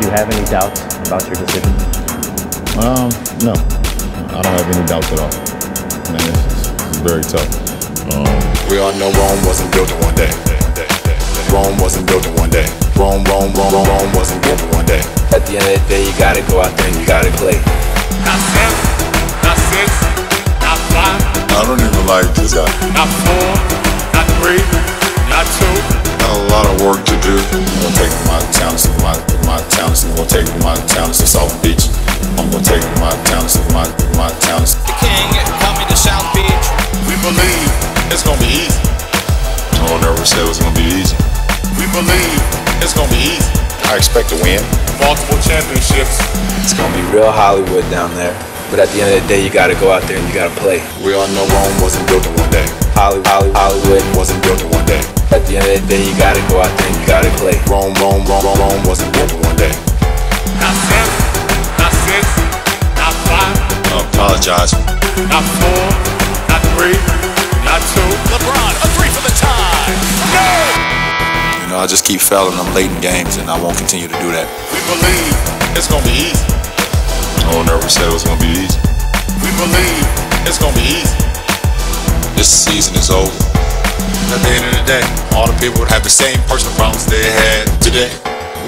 Do you have any doubts about your decision? Um, no. I don't have any doubts at all. Man, it's, it's very tough. Um, we all know Rome wasn't built in one day. Rome wasn't built in one day. Rome, Rome, Rome, Rome, Rome wasn't built in one day. At the end of the day, you gotta go out there and you gotta play. Not seven, not six, not five. I don't even like this guy. Not four, not three, not two. Got a lot of work to do. My talents to South Beach. I'm gonna take my talents and my my talents. The king coming to South Beach. We believe it's gonna be easy. No one ever said it was gonna be easy. We believe it's gonna be easy. I expect to win. Multiple championships. It's gonna be real Hollywood down there. But at the end of the day, you gotta go out there and you gotta play. We all know Rome wasn't built in one day. Hollywood, Hollywood wasn't built in one day. At the end of the day, you gotta go out there and you gotta play. Rome, Rome, Rome, Rome, Rome wasn't built in one day. Apologize. Not four, not three, not two. LeBron, a three for the tie. No! You know, I just keep fouling them late in games, and I won't continue to do that. We believe it's gonna be easy. No one ever said it was gonna be easy. We believe it's gonna be easy. This season is over. At the end of the day, all the people would have the same personal problems they had today.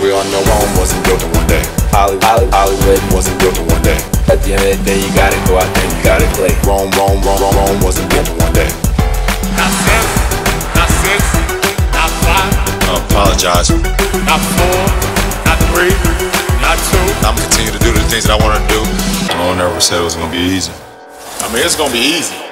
We all know Rome wasn't built in one day. Hollywood, Hollywood wasn't built in one day. At the end of the day, you gotta go out there you gotta play. Rome, Rome, Rome, Rome, Rome wasn't built in one day. Not seven, not six, not five. I apologize. Not four, not three, not two. I'm gonna continue to do the things that I want to do. No one ever said it was gonna be easy. I mean, it's gonna be easy.